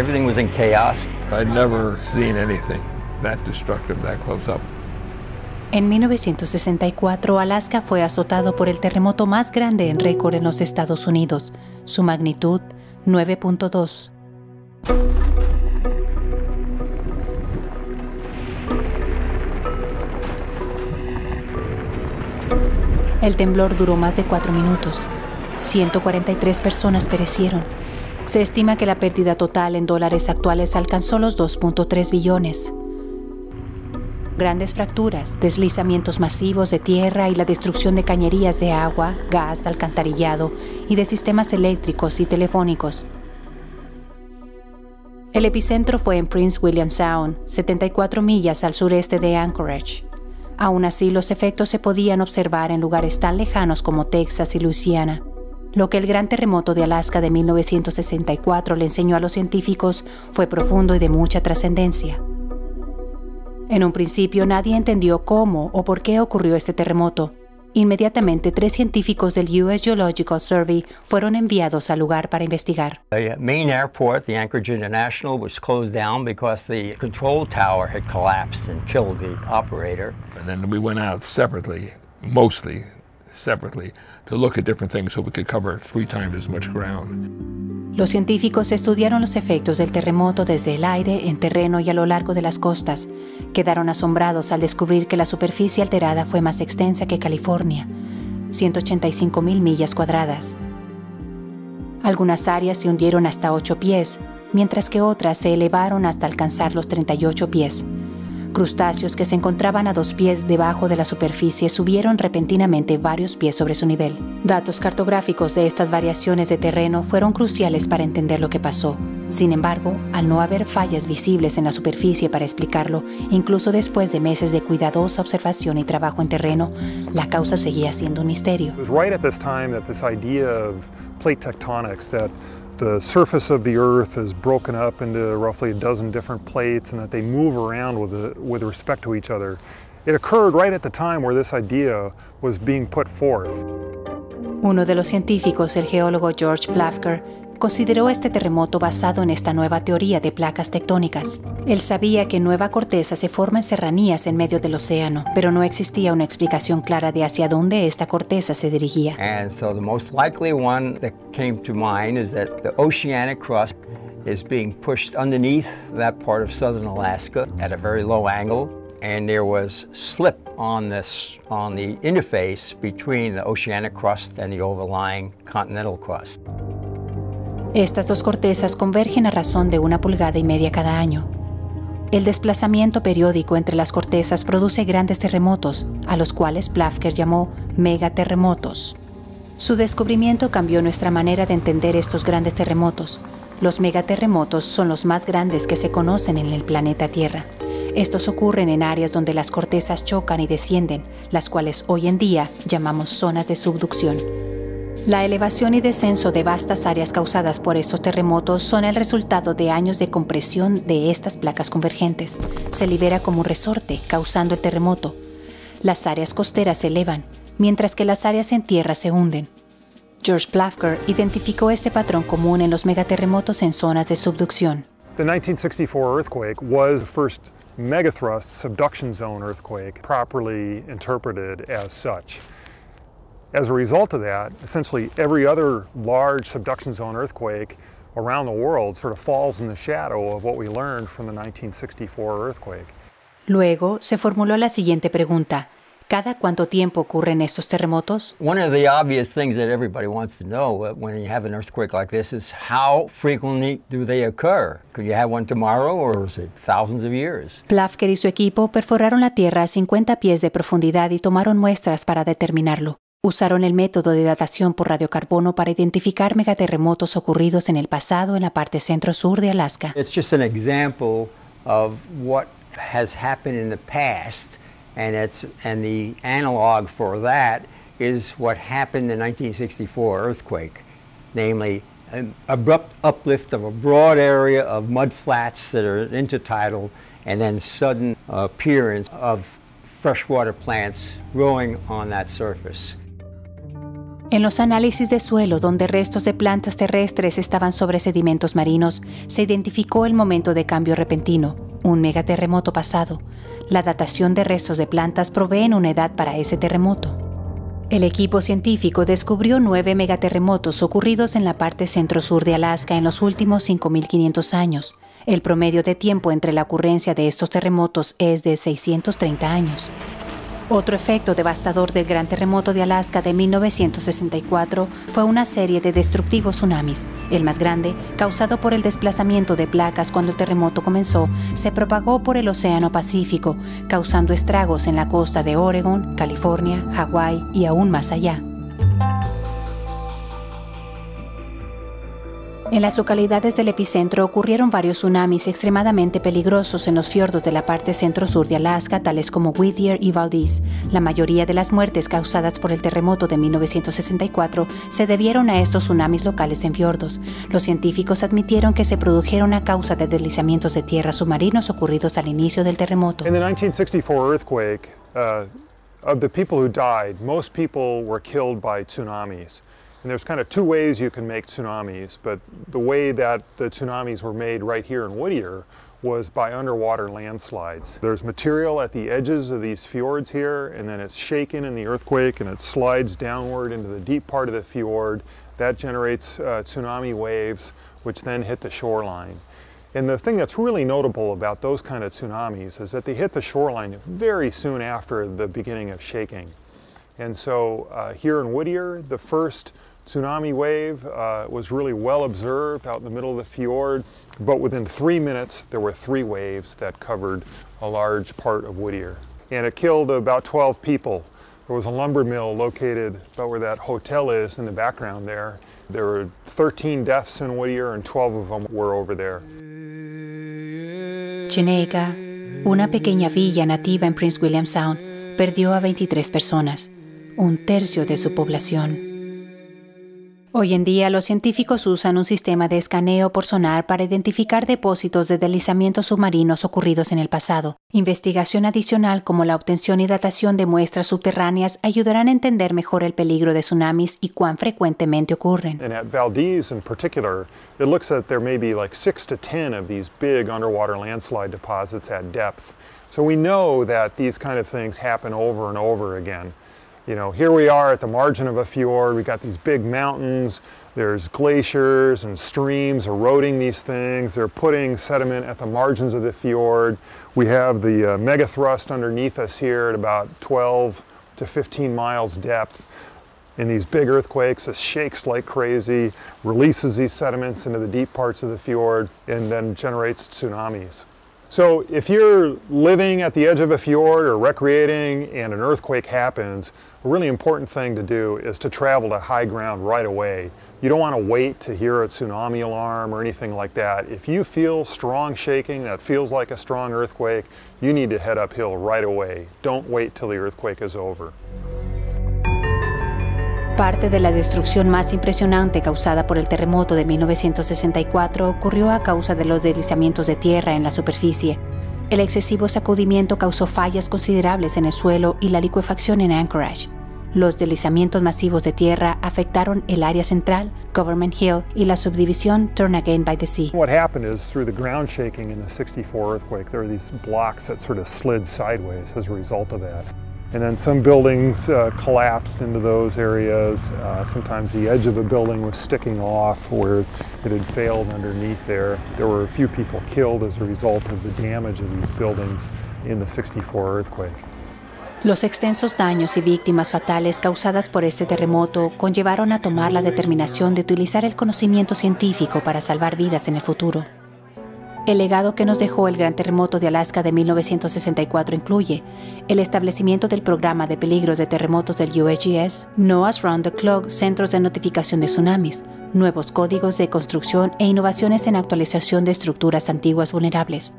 Everything was in chaos. I'd never seen anything that destructive that close up. En 1964, Alaska fue azotado por el terremoto más grande en récord en los Estados Unidos, su magnitud 9.2. El temblor duró más de cuatro minutos. 143 personas perecieron. Se estima que la pérdida total en dólares actuales alcanzó los 2.3 billones. Grandes fracturas, deslizamientos masivos de tierra y la destrucción de cañerías de agua, gas, alcantarillado y de sistemas eléctricos y telefónicos. El epicentro fue en Prince William Sound, 74 millas al sureste de Anchorage. Aún así, los efectos se podían observar en lugares tan lejanos como Texas y Luisiana. Lo que el gran terremoto de Alaska de 1964 le enseñó a los científicos fue profundo y de mucha trascendencia. En un principio nadie entendió cómo o por qué ocurrió este terremoto. Inmediatamente tres científicos del US Geological Survey fueron enviados al lugar para investigar. The main airport, the Anchorage International, was closed down because the control tower had collapsed and killed the operator. And then we went out separately, mostly separately, to look at different things so we could cover three times. Los científicos estudiaron los efectos del terremoto desde el aire, en terreno y a lo largo de las costas. Quedaron asombrados al descubrir que la superficie alterada fue más extensa que California, 185 mil millas cuadradas. Algunas áreas se hundieron hasta 8 pies, mientras que otras se elevaron hasta alcanzar los 38 pies. Crustáceos que se encontraban a dos pies debajo de la superficie subieron repentinamente varios pies sobre su nivel. Datos cartográficos de estas variaciones de terreno fueron cruciales para entender lo que pasó. Sin embargo, al no haber fallas visibles en la superficie para explicarlo, incluso después de meses de cuidadosa observación y trabajo en terreno, la causa seguía siendo un misterio. The surface of the Earth is broken up into roughly a dozen different plates and that they move around with, the, with respect to each other. It occurred right at the time where this idea was being put forth. Uno de los científicos, el geólogo George Plafker, consideró este terremoto basado en esta nueva teoría de placas tectónicas. Él sabía que Nueva Corteza se forma en serranías en medio del océano, pero no existía una explicación clara de hacia dónde esta corteza se dirigía. And so the most likely one that came to mind is that the oceanic crust is being pushed underneath that part of southern Alaska at a very low angle and there was slip on this on the interface between the oceanic crust and the overlying continental crust. Estas dos cortezas convergen a razón de una pulgada y media cada año. El desplazamiento periódico entre las cortezas produce grandes terremotos, a los cuales Plafker llamó megaterremotos. Su descubrimiento cambió nuestra manera de entender estos grandes terremotos. Los megaterremotos son los más grandes que se conocen en el planeta Tierra. Estos ocurren en áreas donde las cortezas chocan y descienden, las cuales hoy en día llamamos zonas de subducción. La elevación y descenso de vastas áreas causadas por estos terremotos son el resultado de años de compresión de estas placas convergentes. Se libera como un resorte, causando el terremoto. Las áreas costeras se elevan, mientras que las áreas en tierra se hunden. George Plafker identificó este patrón común en los megaterremotos en zonas de subducción. The 1964 earthquake was the first megathrust subduction zone earthquake properly interpreted as such. As a result of that, essentially every other large subduction zone earthquake around the world sort of falls in the shadow of what we learned from the 1964 earthquake. Luego se formuló la siguiente pregunta. ¿Cada cuánto tiempo ocurren estos terremotos? One of the obvious things that everybody wants to know when you have an earthquake like this is how frequently do they occur? Could you have one tomorrow or is it thousands of years? Plafker y su equipo perforaron la Tierra a 50 pies de profundidad y tomaron muestras para determinarlo. Usaron el método de datación por radiocarbono para identificar megaterremotos ocurridos en el pasado en la parte centro-sur de Alaska. It's just an example of what has happened in the past and it's and the analog for that is what happened in 1964 earthquake, namely an abrupt uplift of a broad area of mud flats that are intertidal and then sudden appearance of freshwater plants growing on that surface. En los análisis de suelo donde restos de plantas terrestres estaban sobre sedimentos marinos, se identificó el momento de cambio repentino, un megaterremoto pasado. La datación de restos de plantas provee una edad para ese terremoto. El equipo científico descubrió nueve megaterremotos ocurridos en la parte centro-sur de Alaska en los últimos 5.500 años. El promedio de tiempo entre la ocurrencia de estos terremotos es de 630 años. Otro efecto devastador del gran terremoto de Alaska de 1964 fue una serie de destructivos tsunamis. El más grande, causado por el desplazamiento de placas cuando el terremoto comenzó, se propagó por el Océano Pacífico, causando estragos en la costa de Oregon, California, Hawái y aún más allá. En las localidades del epicentro ocurrieron varios tsunamis extremadamente peligrosos en los fiordos de la parte centro-sur de Alaska, tales como Whittier y Valdez. La mayoría de las muertes causadas por el terremoto de 1964 se debieron a estos tsunamis locales en fiordos. Los científicos admitieron que se produjeron a causa de deslizamientos de tierra submarinos ocurridos al inicio del terremoto. In the 1964 earthquake, uh, of the people who died, most people were killed by tsunamis. And there's kind of two ways you can make tsunamis, but the way that the tsunamis were made right here in Whittier was by underwater landslides. There's material at the edges of these fjords here, and then it's shaken in the earthquake and it slides downward into the deep part of the fjord. That generates uh, tsunami waves, which then hit the shoreline. And the thing that's really notable about those kind of tsunamis is that they hit the shoreline very soon after the beginning of shaking. And so uh, here in Whittier, the first tsunami wave uh, was really well observed out in the middle of the fjord, but within three minutes there were three waves that covered a large part of Whittier. And it killed about 12 people. There was a lumber mill located about where that hotel is in the background there. There were 13 deaths in Whittier and 12 of them were over there. Chineka, una pequeña villa nativa en Prince William Sound, perdió a 23 personas, un tercio de su población. Hoy en día los científicos usan un sistema de escaneo por sonar para identificar depósitos de deslizamientos submarinos ocurridos en el pasado. Investigación adicional como la obtención y datación de muestras subterráneas ayudarán a entender mejor el peligro de tsunamis y cuán frecuentemente ocurren. And at Valdez in particular, it looks that there may be like 6 to 10 of these big underwater landslide deposits at depth. So we know that these kind of things happen over and over again. You know, here we are at the margin of a fjord. We've got these big mountains. There's glaciers and streams eroding these things. They're putting sediment at the margins of the fjord. We have the uh, megathrust underneath us here at about 12 to 15 miles depth. In these big earthquakes, it shakes like crazy, releases these sediments into the deep parts of the fjord, and then generates tsunamis. So if you're living at the edge of a fjord or recreating and an earthquake happens, a really important thing to do is to travel to high ground right away. You don't want to wait to hear a tsunami alarm or anything like that. If you feel strong shaking that feels like a strong earthquake, you need to head uphill right away. Don't wait till the earthquake is over. Parte de la destrucción más impresionante causada por el terremoto de 1964 ocurrió a causa de los deslizamientos de tierra en la superficie. El excesivo sacudimiento causó fallas considerables en el suelo y la liquefacción en Anchorage. Los deslizamientos masivos de tierra afectaron el área central, Government Hill, y la subdivisión Turn Again by the Sea. What happened is through the ground shaking in the 64 earthquake, there were these blocks that sort of slid sideways as a result of that. And then some buildings uh, collapsed into those areas. Uh, sometimes the edge of a building was sticking off where it had failed underneath there. There were a few people killed as a result of the damage of these buildings in the 64 earthquake. Los extensos daños y víctimas fatales causadas por este terremoto conllevaron a tomar la determinación de utilizar el conocimiento científico para salvar vidas en el futuro. El legado que nos dejó el gran terremoto de Alaska de 1964 incluye el establecimiento del programa de peligros de terremotos del USGS, NOAA's Round the Clock, centros de notificación de tsunamis, nuevos códigos de construcción e innovaciones en actualización de estructuras antiguas vulnerables.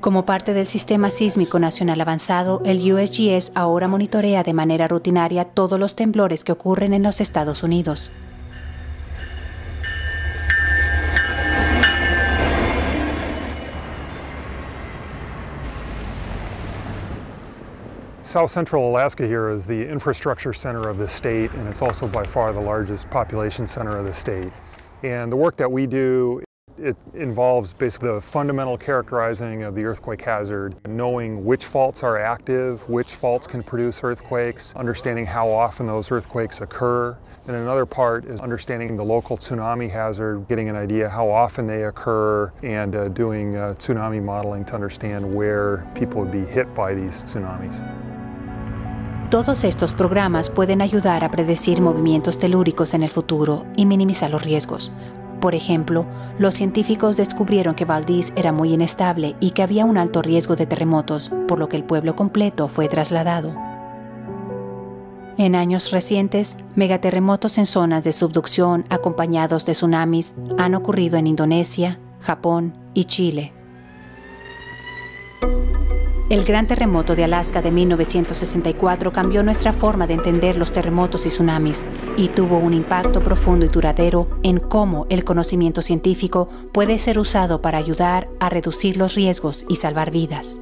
Como parte del Sistema Sísmico Nacional Avanzado, el USGS ahora monitorea de manera rutinaria todos los temblores que ocurren en los Estados Unidos. South Central Alaska here is the infrastructure center of the state and it's also by far the largest population center of the state. And the work that we do it involves basically the fundamental characterizing of the earthquake hazard, knowing which faults are active, which faults can produce earthquakes, understanding how often those earthquakes occur. And another part is understanding the local tsunami hazard, getting an idea how often they occur, and uh, doing uh, tsunami modeling to understand where people would be hit by these tsunamis. Todos estos programas pueden ayudar a predecir movimientos telúricos en el futuro y minimizar los riesgos, Por ejemplo, los científicos descubrieron que Valdís era muy inestable y que había un alto riesgo de terremotos, por lo que el pueblo completo fue trasladado. En años recientes, megaterremotos en zonas de subducción acompañados de tsunamis han ocurrido en Indonesia, Japón y Chile. El gran terremoto de Alaska de 1964 cambió nuestra forma de entender los terremotos y tsunamis y tuvo un impacto profundo y duradero en cómo el conocimiento científico puede ser usado para ayudar a reducir los riesgos y salvar vidas.